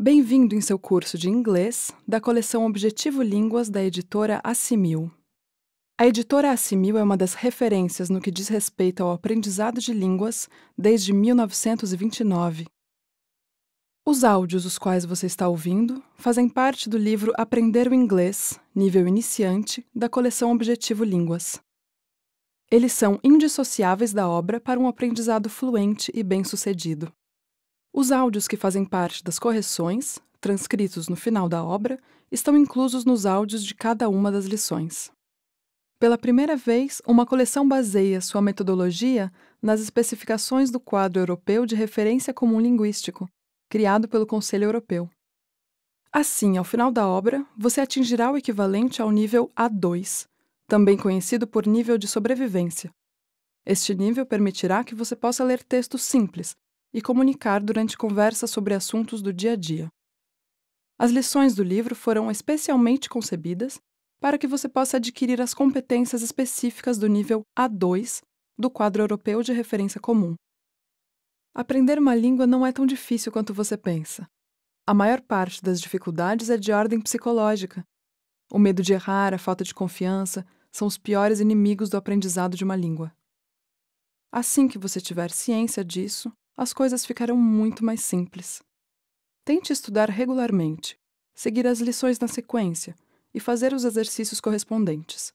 Bem-vindo em seu curso de inglês da coleção Objetivo Línguas da editora Assimil. A editora Assimil é uma das referências no que diz respeito ao aprendizado de línguas desde 1929. Os áudios os quais você está ouvindo fazem parte do livro Aprender o Inglês, nível iniciante, da coleção Objetivo Línguas. Eles são indissociáveis da obra para um aprendizado fluente e bem-sucedido. Os áudios que fazem parte das correções, transcritos no final da obra, estão inclusos nos áudios de cada uma das lições. Pela primeira vez, uma coleção baseia sua metodologia nas especificações do quadro europeu de referência comum linguístico, criado pelo Conselho Europeu. Assim, ao final da obra, você atingirá o equivalente ao nível A2, também conhecido por nível de sobrevivência. Este nível permitirá que você possa ler textos simples, e comunicar durante conversas sobre assuntos do dia a dia. As lições do livro foram especialmente concebidas para que você possa adquirir as competências específicas do nível A2 do quadro europeu de referência comum. Aprender uma língua não é tão difícil quanto você pensa. A maior parte das dificuldades é de ordem psicológica. O medo de errar, a falta de confiança são os piores inimigos do aprendizado de uma língua. Assim que você tiver ciência disso, as coisas ficarão muito mais simples. Tente estudar regularmente, seguir as lições na sequência e fazer os exercícios correspondentes.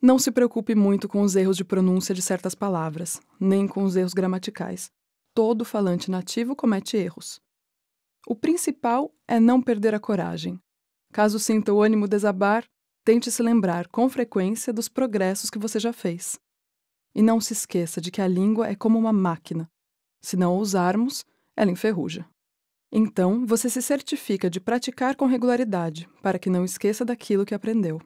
Não se preocupe muito com os erros de pronúncia de certas palavras, nem com os erros gramaticais. Todo falante nativo comete erros. O principal é não perder a coragem. Caso sinta o ânimo desabar, tente se lembrar com frequência dos progressos que você já fez. E não se esqueça de que a língua é como uma máquina se não a usarmos, ela enferruja. Então, você se certifica de praticar com regularidade, para que não esqueça daquilo que aprendeu.